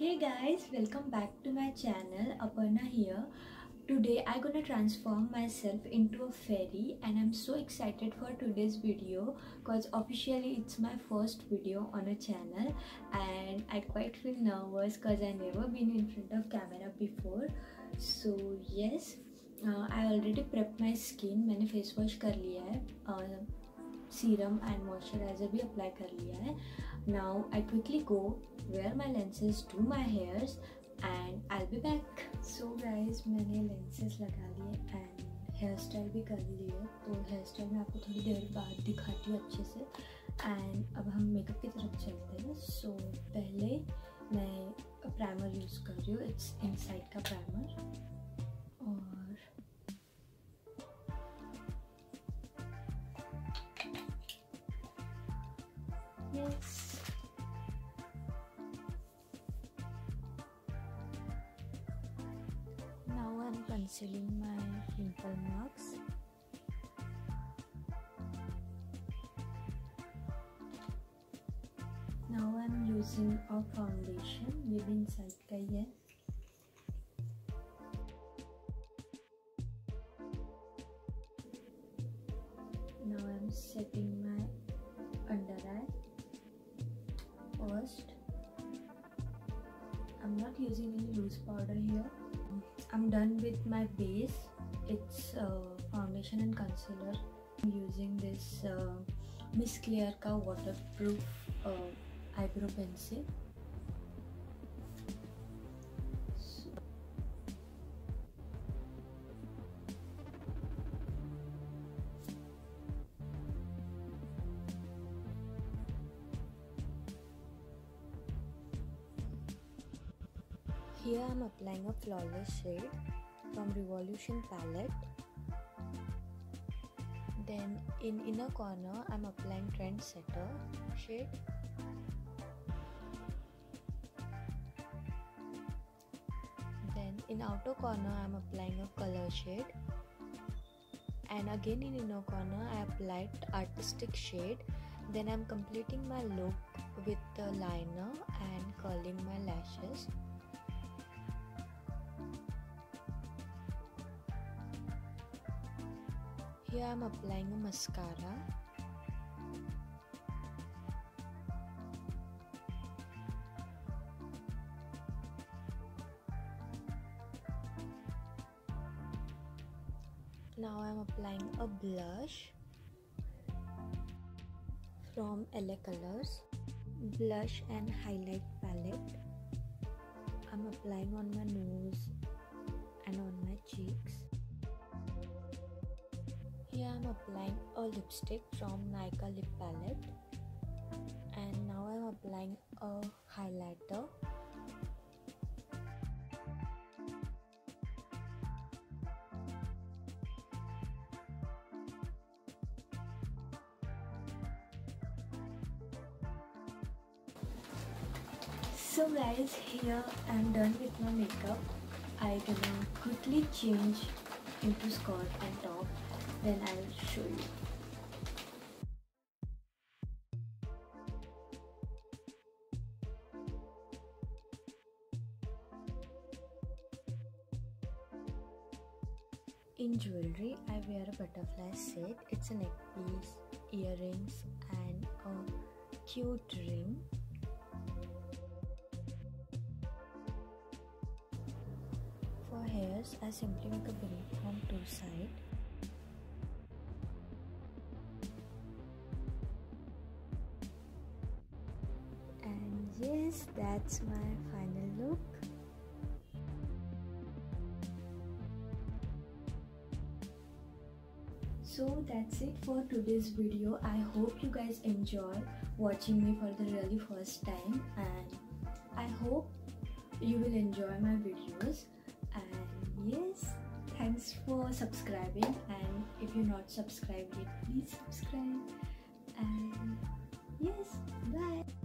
Hey guys, welcome back to my channel. Aparna here. Today I'm gonna transform myself into a fairy and I'm so excited for today's video because officially it's my first video on a channel and I quite feel nervous because I never been in front of camera before. So yes, uh, I already prepped my skin. मैंने face wash कर लिया है uh, serum and moisturiser भी apply कर लिया है now I quickly go wear my lenses to my hairs and I be back so guys मैंने lenses लगा लिए एंड हेयर स्टाइल भी कर लिए। तो हेयर स्टाइल मैं आपको थोड़ी देर बाद दिखाती हूँ अच्छे से। एंड अब हम मेकअप की तरफ़ चलते हैं। सो so, पहले मैं प्राइमर यूज़ कर रही हूँ। इट्स इनसाइड का primer penciling my pimple marks now I'm using a foundation. Within inside Cayenne. Now I'm setting my under eye first I'm not using any loose powder here. I'm done with my base. It's uh, foundation and concealer. I'm using this uh, Miss waterproof uh, eyebrow pencil Here I am applying a flawless shade from Revolution palette. Then in inner corner I am applying Trendsetter shade. Then in outer corner I am applying a color shade. And again in inner corner I applied artistic shade. Then I am completing my look with the liner and curling my lashes. Here I am applying a mascara. Now I am applying a blush from LA Colors blush and highlight palette. I'm applying on my nose I'm applying a lipstick from Nykaa Lip Palette and now I'm applying a highlighter. So guys, here I'm done with my makeup. I gonna quickly change into skirt and top then I'll show you. In jewelry, I wear a butterfly set. It's a neck piece, earrings, and a cute ring. For hairs, I simply make a braid from two sides. Yes that's my final look. So that's it for today's video. I hope you guys enjoy watching me for the really first time and i hope you will enjoy my videos. And yes thanks for subscribing. And if you're not subscribed yet please subscribe. And yes bye